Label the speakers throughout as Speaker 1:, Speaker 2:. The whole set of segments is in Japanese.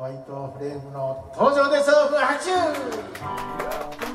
Speaker 1: ホワイトフレームの登場です。拍手。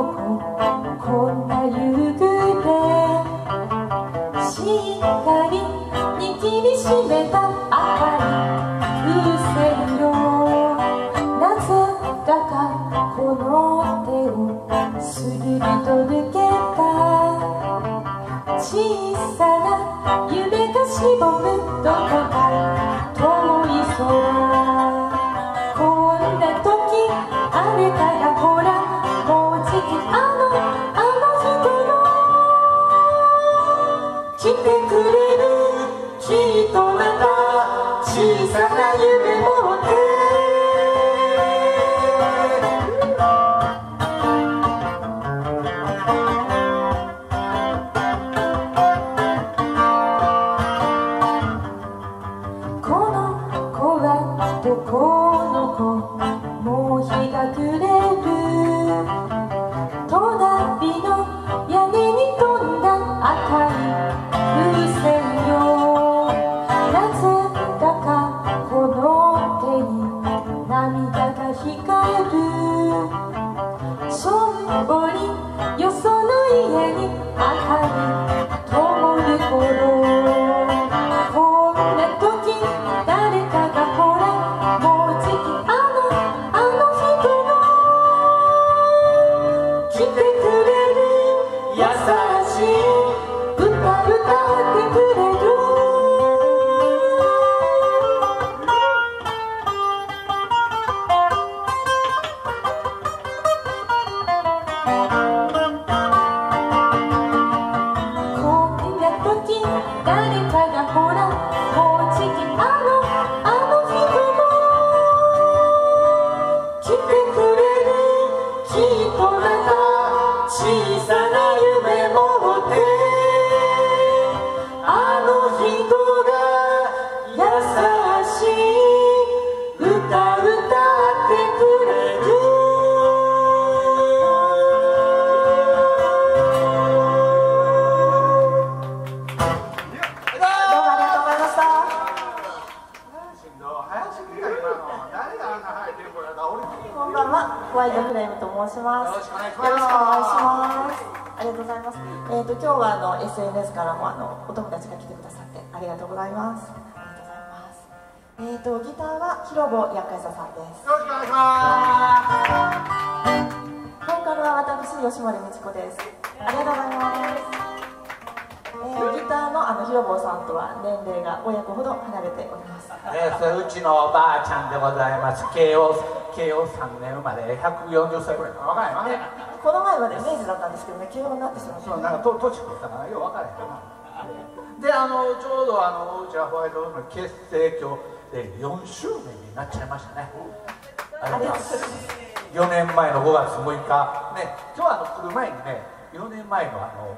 Speaker 1: こ」「んなゆるくて」「しっかり握
Speaker 2: りしめた赤い風船色」「なぜだかこの手を。す
Speaker 1: ぐりと抜けた」「小さな夢がしぼむどこか」passagem. と申します。
Speaker 2: よろしくお願いします。ありがとうございます。えっ、と今日はあの SNS からもあのお友達が来てくださってありがとうございます。ありがとうございます。えっ、とギターは広保やかやささんです。
Speaker 1: よろしくお願いします
Speaker 2: ボーカルは私吉森美智子です。ありがとうございます。えー、ギターのあの広保さんとは年齢が親子ほど離れております。
Speaker 3: えー、それうちのおばあちゃんでございます慶応慶応3年生まれ140歳ぐらい。かな若いわね。
Speaker 2: この前まで明治だったんですけどね、慶応になってしまって。
Speaker 3: そうなんかと年食ったからよう分からへん。なであのちょうどあのうちはホワイトルームの結成今日で4周年になっちゃいましたね。ありがとうございます。4年前の5月6日。ね今日はあの来る前にね4年前のあの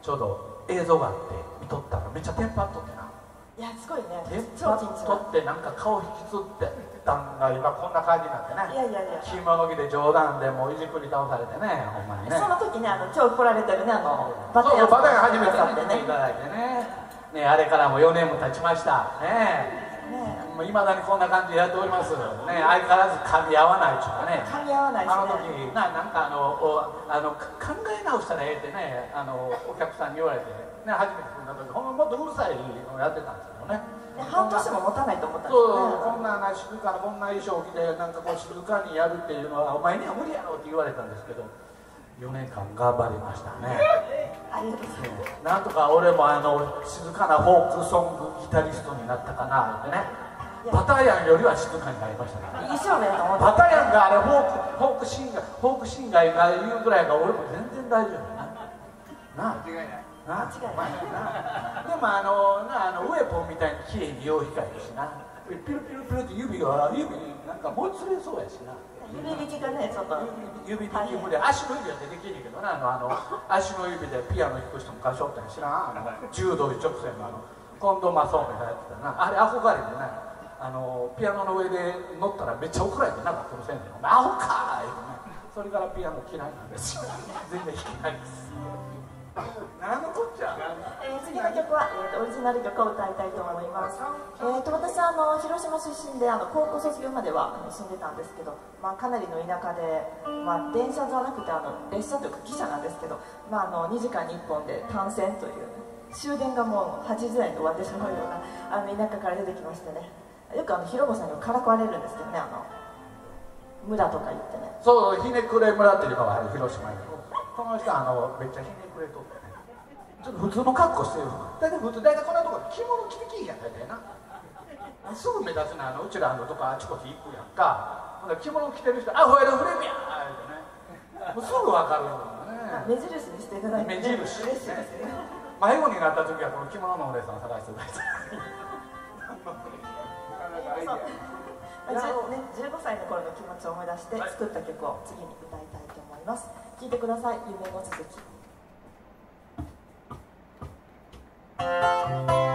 Speaker 3: ちょうど映像があって見とったらめっちゃテンパっとってない
Speaker 2: や、すごいね
Speaker 3: テン。
Speaker 2: 超
Speaker 3: パ
Speaker 2: 緊張。
Speaker 3: っとってなんか顔引きつって旦那今こんな感じになってね
Speaker 2: いやいやいや。
Speaker 3: 着物着で冗談でもういじくり倒されてねほんまにね
Speaker 2: その時ね、あの今日来られてるね、あのバタヤ
Speaker 3: バタヤ初めて
Speaker 2: さんでね。
Speaker 3: いただいてねねあれからも4年も経ちましたね
Speaker 2: ね
Speaker 3: もういまだにこんな感じでやっておりますね相変わらず噛み合わないっちゅうかね
Speaker 2: 噛み合わないし
Speaker 3: あの
Speaker 2: ね。
Speaker 3: 時ななんかあのおあのか考え直したらええってねあのお客さんに言われて、ね、初めて組んだ時ほんまもっとうるさいのやってたんですけどね。
Speaker 2: ね半年も持たないと思ったんですよね。
Speaker 3: こんなな静かなこんな衣装着てなんかこう静かにやるっていうのはお前には無理やろって言われたんですけど4年間頑張りましたね。
Speaker 2: ありがとうございます。
Speaker 3: なんとか俺もあの静かなフォークソングギタリストになったかなってね。バタヤンよりは静かになりましたから
Speaker 2: いい勝負やと思って。
Speaker 3: バタヤンがあれフォークフォークシンガーフォークシンガーが言うぐらいが俺も全然大丈夫やな。なあ。
Speaker 1: 間違いない。
Speaker 3: な
Speaker 2: 間違いない
Speaker 3: な。でもあのなあのウェポンみたいに綺麗によう控えるしな。ピルピルピルって指が指なんかもつれそうやしな。
Speaker 2: 指引きがね、ちょっと。
Speaker 3: 指指で指で足の指は出てきんねんけどな。あのあの足の指でピアノ弾く人昔おったんや知らん柔道一直線のあの近藤正臣がやってたな。あれ憧れてな。あのピアノの上で乗ったらめっちゃ怒られてなかったのせんねんお前アホかー言うてね。それからピアノ嫌いなんですよ。全然弾けないです。何のこっちゃ。
Speaker 2: えー次の曲は、えーとオリジナル曲を歌いたいと思います。えー、と私はあの広島出身であの高校卒業まではあの住んでたんですけど、まあ、かなりの田舎で、まあ、電車じゃなくてあの列車というか汽車なんですけど、まあ、あの2時間に1本で単線という終電がもう8時台に終わってしまうようなあの田舎から出てきましてね。よくあの広保さんにはからかわれるんですけどねあの村とか行ってね。
Speaker 3: そうひねくれ村っていうのが広島に。この人あのめっちゃひねちょっと普通の格好してる大体普通大体こんなとこ着物着てきんやん大体な。すぐ目立つなあのうちらのとかあちこち行くやんか。ほん着物着てる人「あホワイトフレームや!」ってね。もうすぐ分かるよ
Speaker 2: まあ
Speaker 3: ね。
Speaker 2: 目印にしていただいて、ね、
Speaker 3: 目印
Speaker 2: ですね。
Speaker 3: 迷子になった時はこの着物のお姉さんを探してい。
Speaker 2: そう。まあじゅね、15歳の頃の気持ちを思い出して作った曲を次に歌いたいと思います。聴いてください。夢の続き
Speaker 1: Música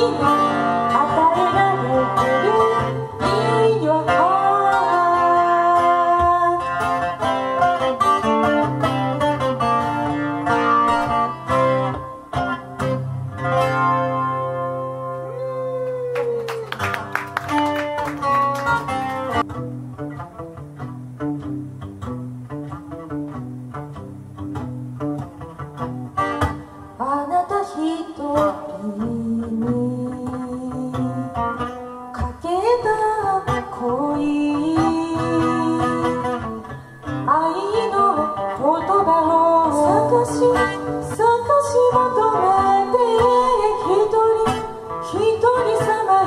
Speaker 1: Oh.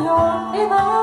Speaker 1: your divine.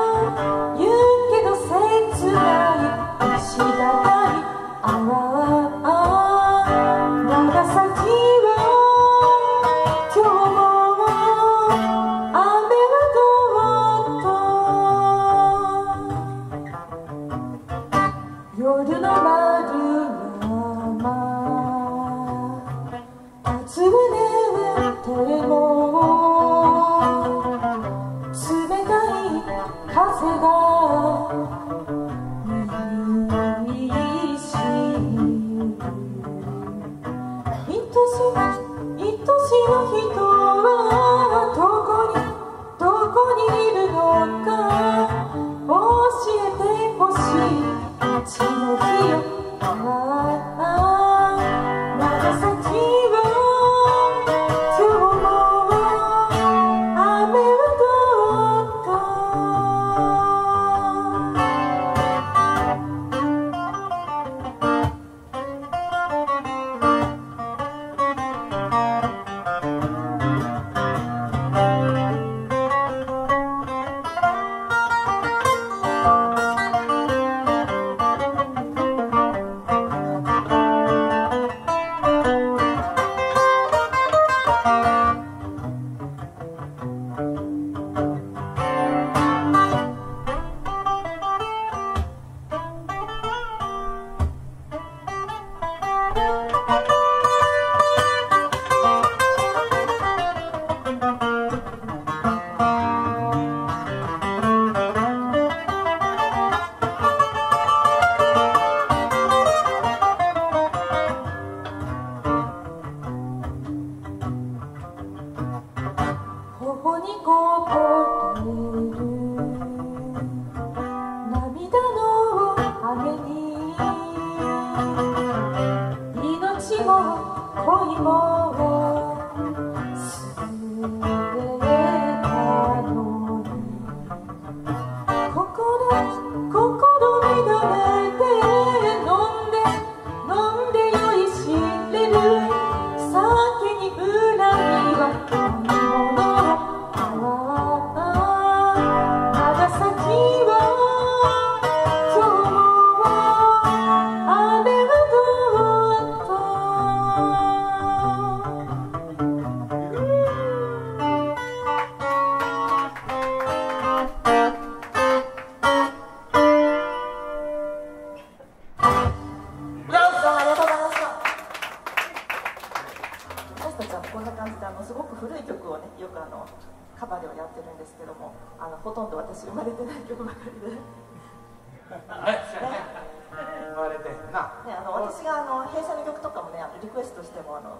Speaker 1: リクエストしてもあの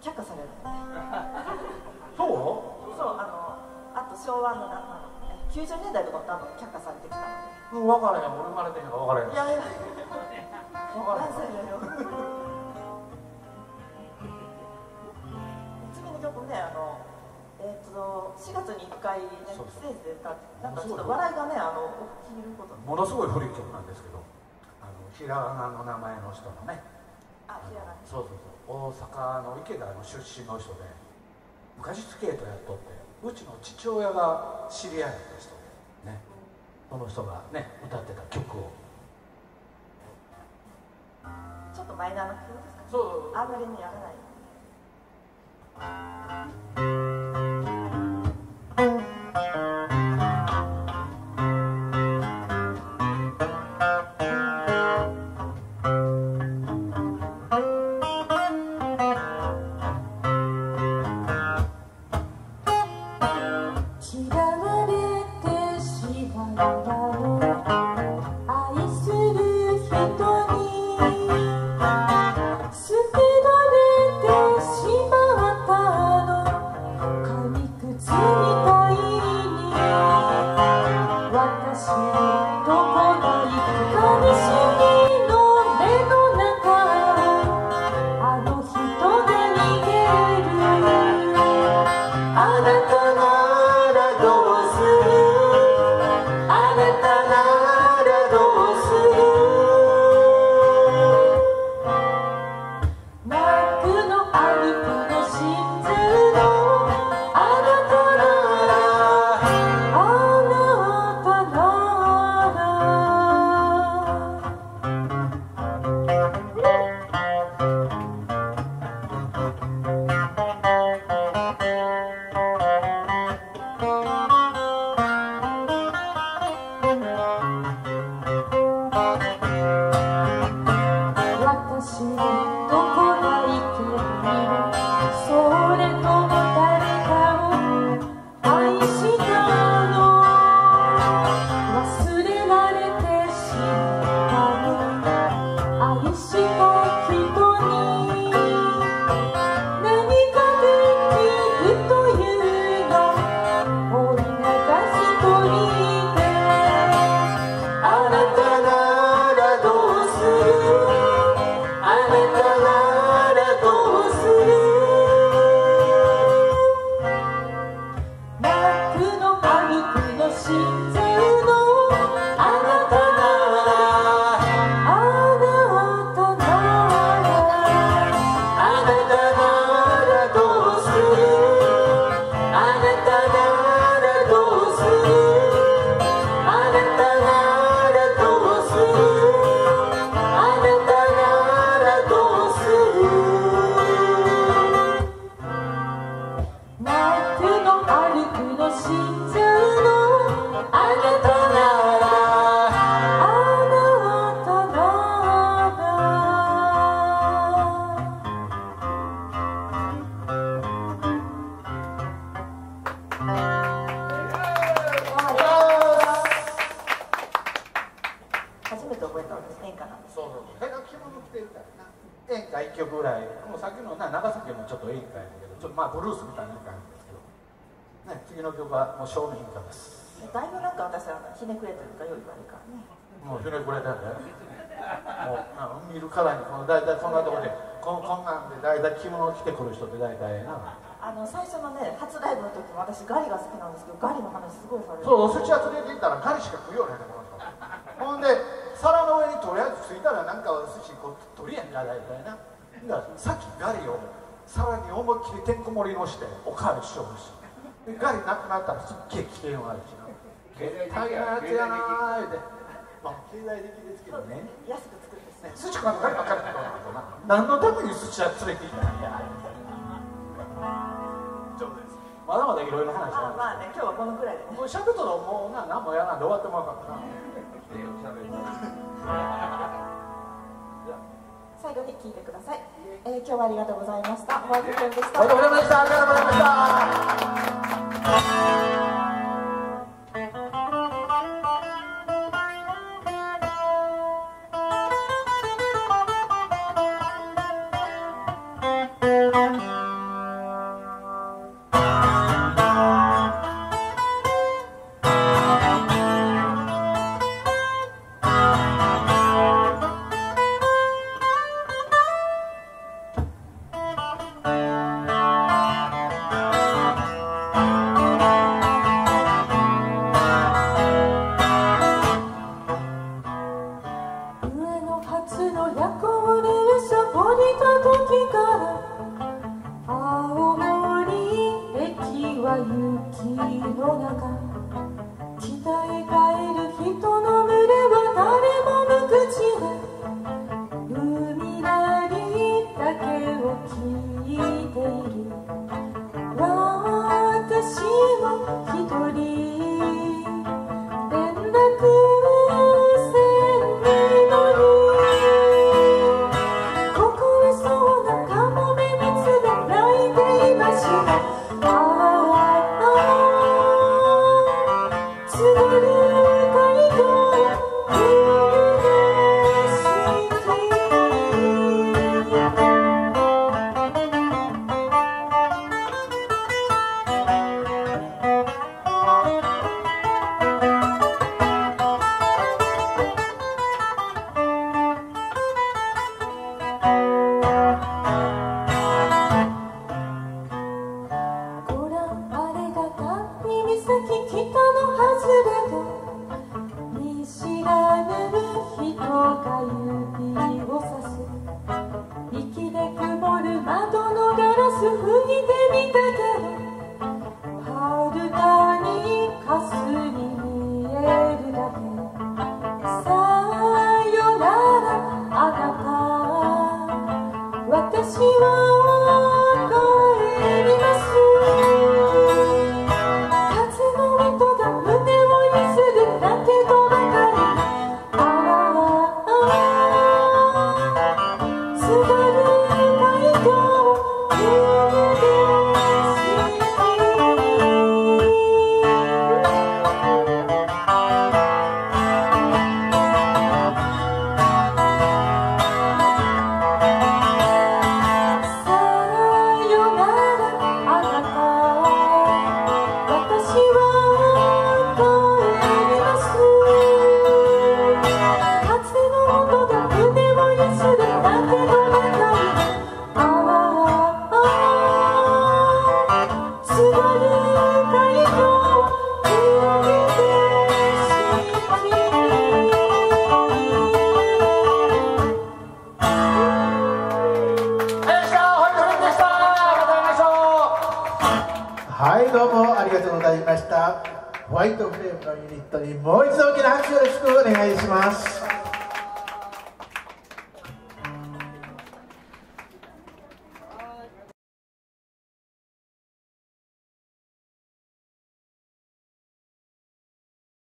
Speaker 1: 却下される
Speaker 3: そう？
Speaker 1: そうあのあと昭和のなあの90年代とかも多分却下されてきたの
Speaker 3: うん分からへん俺生まれてへんから分からへん
Speaker 1: でいやいや。
Speaker 3: 分からへん。
Speaker 1: 何歳だよ次の曲ねあのえっ、と4月に1回ねステージで歌ってなんかちょっと笑いがねあの起きること。
Speaker 3: ものすごい古い曲なんですけどあのひらがなの名前の人のねそうそうそう。大阪の池田の出身の人で昔スケートやっとってうちの父親が知り合いだった人でね。この人がね歌ってた曲を。
Speaker 1: ちょっとマイナーな曲ですか？
Speaker 3: そう。
Speaker 1: あんまりねやらない
Speaker 3: ちょっと演歌やけどちょっとまあブルースみたいな演歌なんですけど、ね、
Speaker 1: 次の曲はもう正面歌です。
Speaker 2: だいぶなんか私はひねくれてるかよいわれからね。
Speaker 1: もうひねくれてんだよ。もうあ見るからにこの大体こんなとこでこんこんなんで大体着物を着てくる人って大体な。
Speaker 2: あの最初のね初ライブの時も私ガリが好きなんですけどガリの話すごいされる。
Speaker 1: そうお寿司屋連れて行ったらガリしか食いようねんこの人ほんで皿の上にとりあえずついたらなんかお寿司こう取りやんか大体なだからさっきガリを皿に思いっきりてんこ盛りのしておかわりしようしでガリなくなったらすっげえ危険があるしな。絶対なやつやなーってまあ経済的ですけどね。
Speaker 2: 安く作って
Speaker 1: ね。寿司買うのガリばっかりだとな。何のために寿司屋連れて行ったんや。まだまだいろいろ話あ
Speaker 2: まあね今日はこのくらいでね。
Speaker 1: もう喋っとらもうな何もやらんで終わってもらうから。な
Speaker 2: 最後に聞いてください、えー今日はありがとうございました。ホワイトフレンでした。
Speaker 1: ありがとうございました。ありがとうございました。